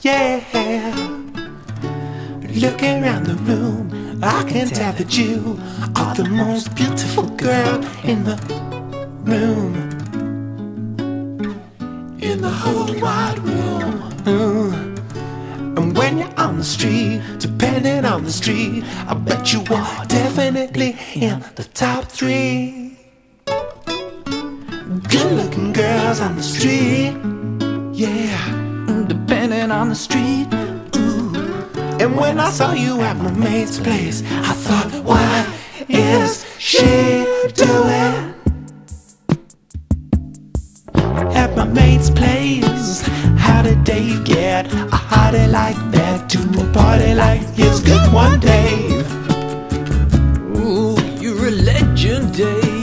yeah. Looking around the room, I can tell that you are the most beautiful girl in the room. In the whole wide room. Mm. And when you're on the street, depending on the street, I bet you are definitely in the top three. Good looking girls on the street. Depending on the street, ooh. And when I saw you at my mate's place, I thought, what is she doing? At my mate's place, how did they get a hottie like that to a party like this? Good one, Dave. Ooh, you're a legend, Dave.